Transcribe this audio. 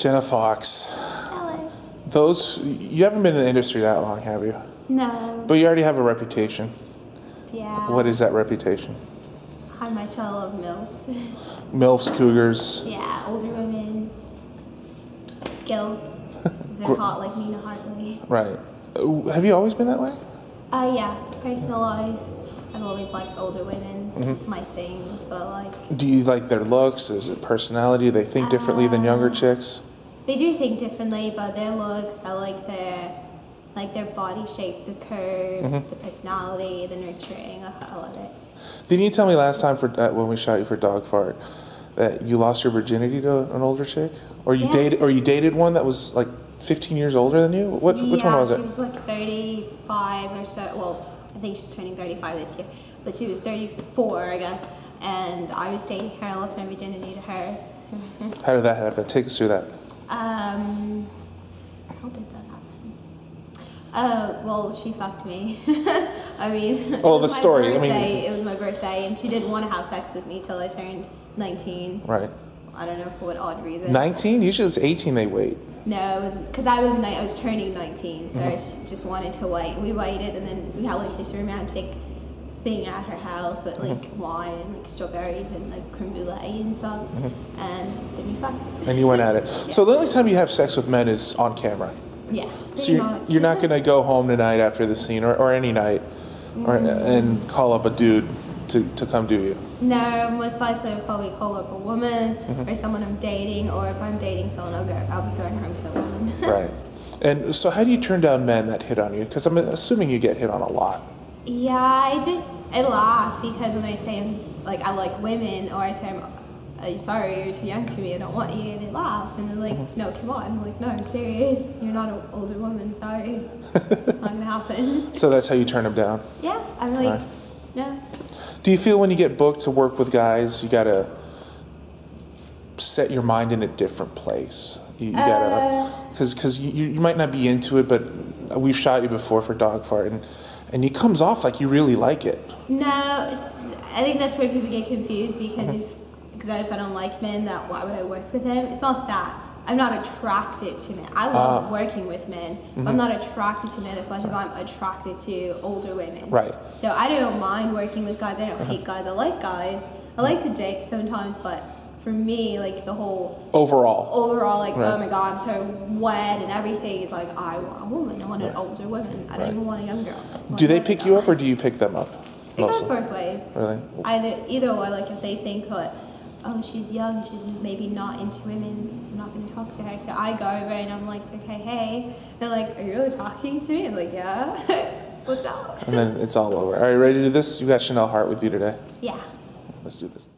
Jenna Foxx. Hello. Those you haven't been in the industry that long, have you? No. But you already have a reputation. Yeah. What is that reputation? Hi, my child of MILFs. Milfs, cougars. yeah, older women. Gills. They're hot like Nina Hartley. Right. Uh, Have you always been that way? Uh, yeah, personal life. I've always liked older women. Mm-hmm. It's my thing. So, I like, Do you like their looks? Is it personality? Do they think differently than younger Uh, chicks? They do think differently, but their looks, I like their. Like their body shape, the curves, Mm-hmm. the personality, the nurturing. I, I love it. Didn't you tell me last time for uh, when we shot you for Dogfart that you lost your virginity to an older chick, or you Yeah. dated, or you dated one that was like 15 years older than you? What, which one Yeah, was she it? was like 35 or so. Well, I think she's turning 35 this year. But she was 34, I guess. And I was dating her. I lost my virginity to her. How did that happen? Take us through that. Um, how did that happen? Uh, well, she fucked me. I mean, it Oh, the story, I mean- it was my birthday, and she didn't want to have sex with me till I turned 19. Right. I don't know for what odd reason. 19? Usually it's 18 they wait. No, it was because I was ni- I was turning 19, so Mm-hmm. she just wanted to wait. We waited, and then we had like this romantic thing at her house with like Mm-hmm. wine and like strawberries and like creme brulee and stuff, Mm-hmm. and then we fucked. And you went at it. So the only time you have sex with men is on camera. Yeah. So you're, much. you're not going to go home tonight after the scene or, or any night or, and call up a dude to, to come do you. No, most likely I'll probably call up a woman Mm-hmm. or someone I'm dating, or if I'm dating someone, I'll go. I'll be going home to a woman. Right. And so how do you turn down men that hit on you? Because I'm assuming you get hit on a lot. Yeah, I just I laugh because when I say I'm, like I like women or I say I'm uh, sorry you're too young for me I don't want you they laugh and they're like Mm-hmm. no come on I'm like no I'm serious you're not an older woman sorry it's not gonna happen So that's how you turn them down. yeah I'm like Right. no Do you feel when you get booked to work with guys, you got to set your mind in a different place? You, you got Uh. to, because because you, you might not be into it, but we've shot you before for Dogfart, and, and it comes off like you really like it. no I think that's where people get confused because if because if I don't like men that why would I work with them it's not that I'm not attracted to men I love Ah. working with men but I'm not attracted to men as much as I'm attracted to older women Right. So I don't mind working with guys. I don't hate guys. I like guys. I like the dick sometimes, but for me, like the whole Overall. overall, like oh Right. oh my god, I'm so wet and everything is like I want a woman. I want an older woman. I don't Right. even want a young girl. Do they pick older you up or do you pick them up? It goes both ways. Really? Either either way, like if they think that oh she's young, she's maybe not into women, I'm not going to talk to her. So I go over and I'm like, okay, hey. They're like, are you really talking to me? I'm like, yeah. What's up? And then it's all over. Are you ready to do this? You got Chanell Heart with you today. Yeah. Let's do this.